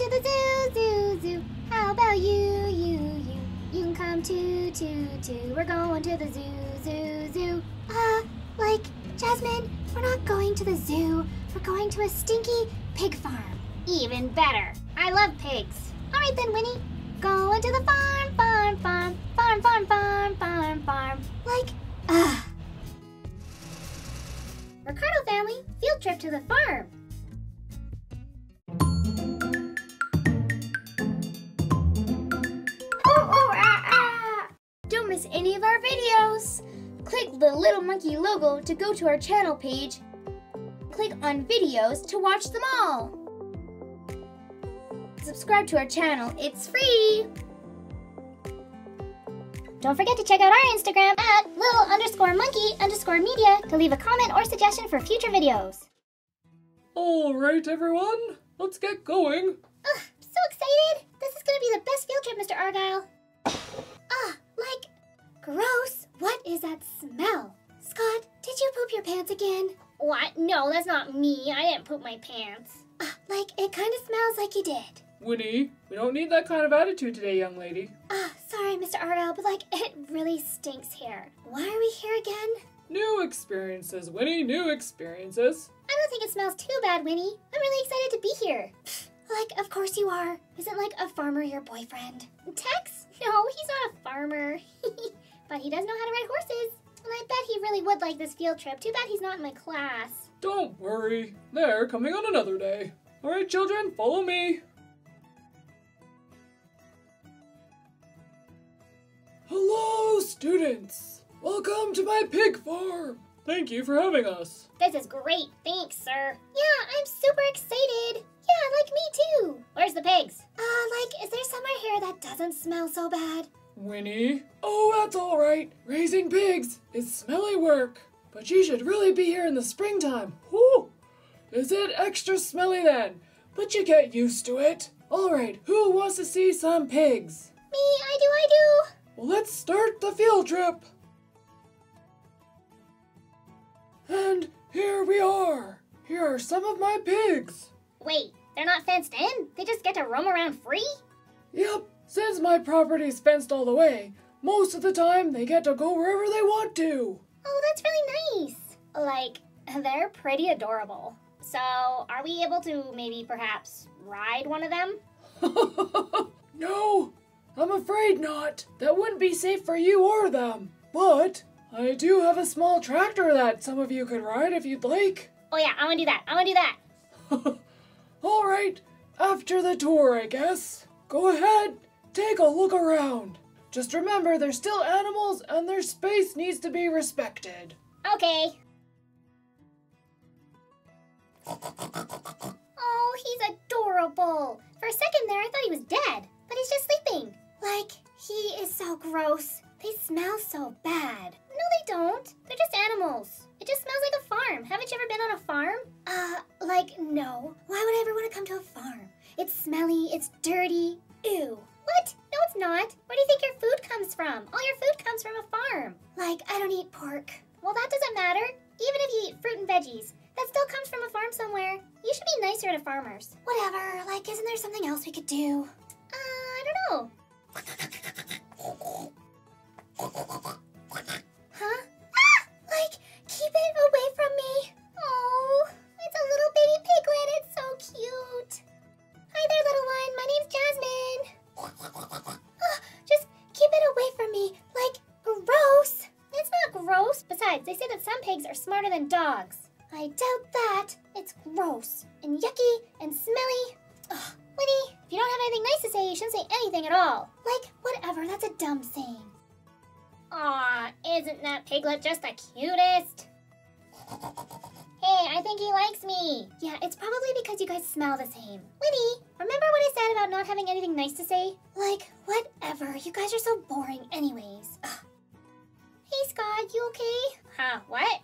to the zoo, zoo, zoo. How about you, you, you? You can come too, too, too. We're going to the zoo, zoo, zoo. Uh, like, Jasmine, we're not going to the zoo. We're going to a stinky pig farm. Even better. I love pigs. All right then, Winnie. Going to the farm, farm, farm, farm, farm, farm, farm, farm. Like, ah. Ricardo family, field trip to the farm. Little monkey logo to go to our channel page. Click on videos to watch them all. Subscribe to our channel, it's free. Don't forget to check out our Instagram at little underscore monkey underscore media to leave a comment or suggestion for future videos. All right, everyone, let's get going. Ugh, I'm so excited! This is gonna be the best field trip, Mr. Argyle. Ah, like, gross. What is that smell? Scott, did you poop your pants again? What? No, that's not me. I didn't poop my pants. Ah, like, it kind of smells like you did. Winnie, we don't need that kind of attitude today, young lady. Ah, sorry, Mr. Argyle, but like, it really stinks here. Why are we here again? New experiences, Winnie, new experiences. I don't think it smells too bad, Winnie. I'm really excited to be here. Like, of course you are. Isn't like a farmer your boyfriend? Tex? No, he's not a farmer. but he does know how to ride horses. And I bet he really would like this field trip. Too bad he's not in my class. Don't worry, they're coming on another day. All right, children, follow me. Hello, students. Welcome to my pig farm. Thank you for having us. This is great. Thanks, sir. Yeah, I'm super excited. Yeah, like me too. Where's the pigs? Uh, like, is there somewhere here that doesn't smell so bad? Winnie? Oh, that's all right. Raising pigs is smelly work. But you should really be here in the springtime. Whew! Is it extra smelly then? But you get used to it. All right, who wants to see some pigs? Me, I do, I do. Well, let's start the field trip. And here we are. Here are some of my pigs. Wait, they're not fenced in? They just get to roam around free? Yep, since my property's fenced all the way, most of the time they get to go wherever they want to. Oh, that's really nice. Like, they're pretty adorable. So, are we able to maybe perhaps ride one of them? no, I'm afraid not. That wouldn't be safe for you or them. But I do have a small tractor that some of you could ride if you'd like. Oh, yeah, I wanna do that. I wanna do that. All right, after the tour, I guess. Go ahead, take a look around. Just remember, they're still animals and their space needs to be respected. Okay. Oh, he's adorable. For a second there, I thought he was dead, but he's just sleeping. Like, he is so gross. They smell so bad. No, they don't. They're just animals. It just smells like a farm. Haven't you ever been on a farm? Uh, like, no. Why would I ever want to come to a farm? It's smelly, it's dirty. Like, isn't there something else we could do? Uh, I don't know. Huh? Ah! Like, keep it away from me. Oh, it's a little baby piglet. It's so cute. Hi there, little one. My name's Jasmine. Ah, just keep it away from me. Like, gross. It's not gross. Besides, they say that some pigs are smarter than dogs. I doubt that. It's gross and yucky and smelly. Ugh, Winnie, if you don't have anything nice to say, you shouldn't say anything at all. Like, whatever, that's a dumb saying. Aw, isn't that piglet just the cutest? Hey, I think he likes me. Yeah, it's probably because you guys smell the same. Winnie, remember what I said about not having anything nice to say? Like, whatever. You guys are so boring anyways. Ugh. Hey, Scott, you okay? Huh, what?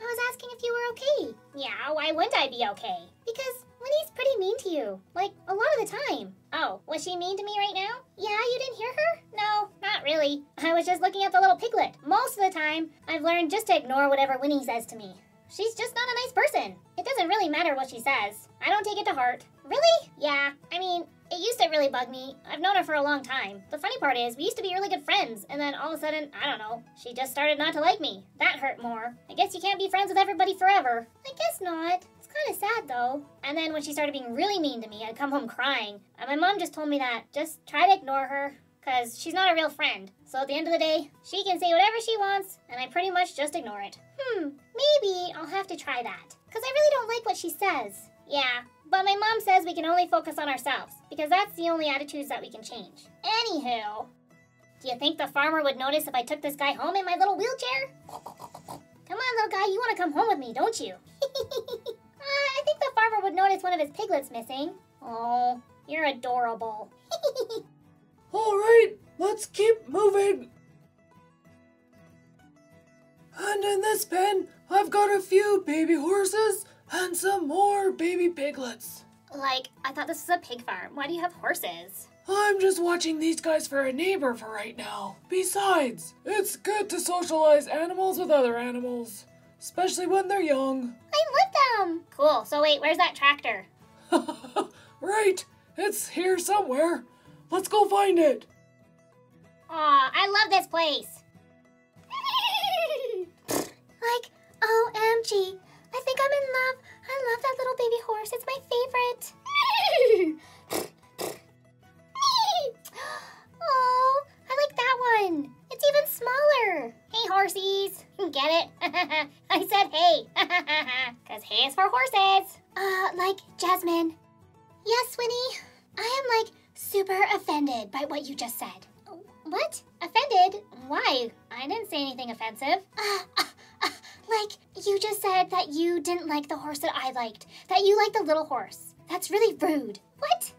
I was asking if you were okay. Yeah, why wouldn't I be okay? Because Winnie's pretty mean to you. Like, a lot of the time. Oh, was she mean to me right now? Yeah, you didn't hear her? No, not really. I was just looking at the little piglet. Most of the time, I've learned just to ignore whatever Winnie says to me. She's just not a nice person. It doesn't really matter what she says. I don't take it to heart. Really? Yeah. I mean, it used to really bug me. I've known her for a long time. The funny part is, we used to be really good friends, and then all of a sudden, I don't know, she just started not to like me. That hurt more. I guess you can't be friends with everybody forever. I guess not. Kind of sad though. And then when she started being really mean to me, I'd come home crying. And my mom just told me that just try to ignore her, because she's not a real friend. So at the end of the day, she can say whatever she wants, and I pretty much just ignore it. Hmm, maybe I'll have to try that. Because I really don't like what she says. Yeah, but my mom says we can only focus on ourselves, because that's the only attitudes that we can change. Anywho, do you think the farmer would notice if I took this guy home in my little wheelchair? Come on, little guy, you want to come home with me, don't you? uh, I think the farmer would notice one of his piglets missing. Oh, you're adorable. All right, let's keep moving. And in this pen, I've got a few baby horses and some more baby piglets. like, I thought this was a pig farm. Why do you have horses? I'm just watching these guys for a neighbor for right now. Besides, it's good to socialize animals with other animals, especially when they're young. I love them. Cool. So wait, where's that tractor? right, it's here somewhere. Let's go find it. Aw, I love this place. like, OMG. I think I'm in love. I love that little baby horse. It's my favorite. I didn't say anything offensive. Like, you just said that you didn't like the horse that I liked, that you like the little horse. That's really rude. What?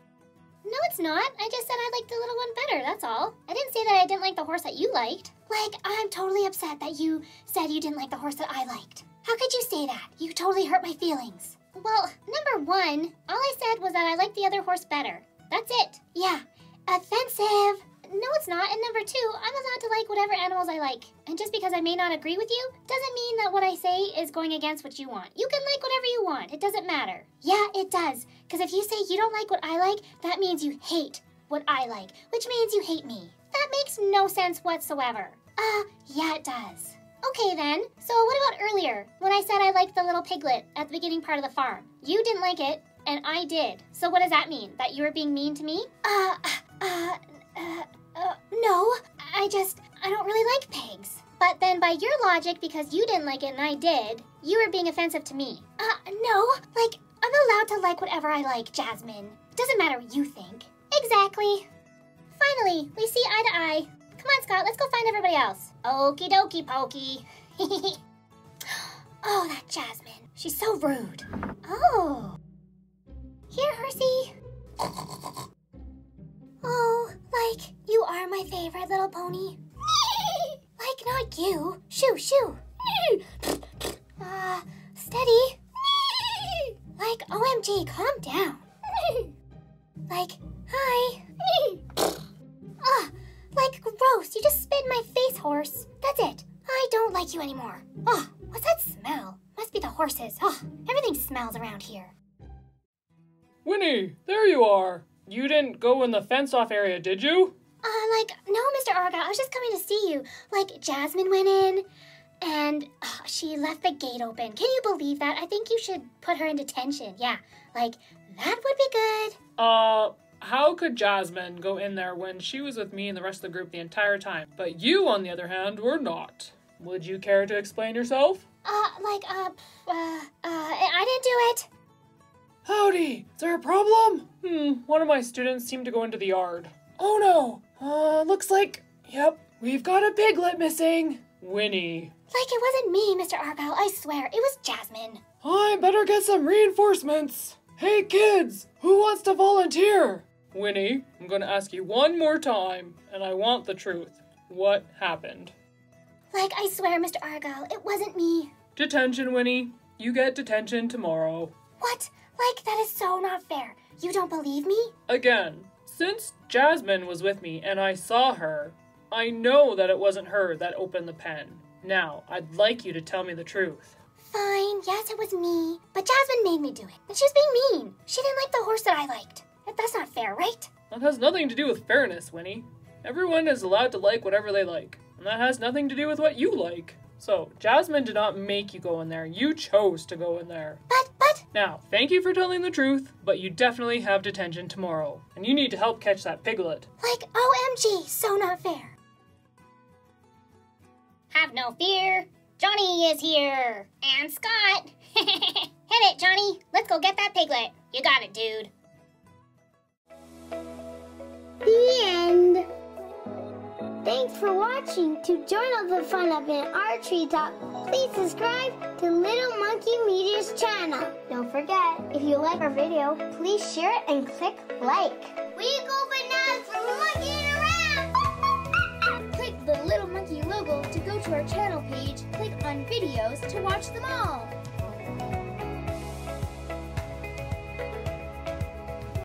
No, it's not. I just said I liked the little one better, that's all. I didn't say that I didn't like the horse that you liked. Like, I'm totally upset that you said you didn't like the horse that I liked. How could you say that? You totally hurt my feelings. Well, number one, all I said was that I liked the other horse better. That's it. Yeah, offensive. No, it's not. And number two, I'm allowed to like whatever animals I like. And just because I may not agree with you, doesn't mean that what I say is going against what you want. You can like whatever you want. It doesn't matter. Yeah, it does. Because if you say you don't like what I like, that means you hate what I like, which means you hate me. That makes no sense whatsoever. Uh, yeah, it does. Okay then, so what about earlier, when I said I liked the little piglet at the beginning part of the farm? You didn't like it, and I did. So what does that mean? That you were being mean to me? Uh, uh, uh, uh, no. I just, I don't really like pigs. But then by your logic, because you didn't like it and I did, you were being offensive to me. Uh, no. Like, I'm allowed to like whatever I like, Jasmine. Doesn't matter what you think. Exactly. Finally, we see eye to eye. Come on, Scott, let's go find everybody else. Okie dokie pokey. oh, that Jasmine. She's so rude. Oh. Here, Hersey. Are my favorite little pony. like, not you. Shoo, shoo. Uh, steady. like, OMG, calm down. like, hi. Ugh, like, gross. You just spit in my face, horse. That's it. I don't like you anymore. Oh, what's that smell? Must be the horses. Oh, everything smells around here. Winnie, there you are. You didn't go in the fence off area, did you? Uh, like, no, Mr. Argyle, I was just coming to see you. Like, Jasmine went in, and uh, she left the gate open. Can you believe that? I think you should put her in detention. Yeah, like, that would be good. Uh, how could Jasmine go in there when she was with me and the rest of the group the entire time? But you, on the other hand, were not. Would you care to explain yourself? Uh, like, uh, uh, uh, I didn't do it. Howdy, is there a problem? Hmm, one of my students seemed to go into the yard. Oh no, uh, looks like, yep, we've got a piglet missing. Winnie. Like, it wasn't me, Mr. Argyle, I swear. It was Jasmine. I better get some reinforcements. Hey kids, who wants to volunteer? Winnie, I'm gonna ask you one more time, and I want the truth. What happened? Like, I swear, Mr. Argyle, it wasn't me. Detention, Winnie. You get detention tomorrow. What? Like, that is so not fair. You don't believe me? Again, since Jasmine was with me and I saw her, I know that it wasn't her that opened the pen. Now, I'd like you to tell me the truth. fine. Yes, it was me. But Jasmine made me do it. And she was being mean. She didn't like the horse that I liked. That's not fair, right? That has nothing to do with fairness, Winnie. Everyone is allowed to like whatever they like, and that has nothing to do with what you like. So, Jasmine did not make you go in there. You chose to go in there. But, but, Now, thank you for telling the truth, but you definitely have detention tomorrow, and you need to help catch that piglet. like, OMG, so not fair. Have no fear. Johnny is here. And Scott. Hit it, Johnny. Let's go get that piglet. You got it, dude. The end. Thanks for watching. To join all the fun up in our treetop, please subscribe to Little Monkey Media's channel. Don't forget, if you like our video, please share it and click like. We go bananas for monkeying around. click the Little Monkey logo to go to our channel page. Click on videos to watch them all.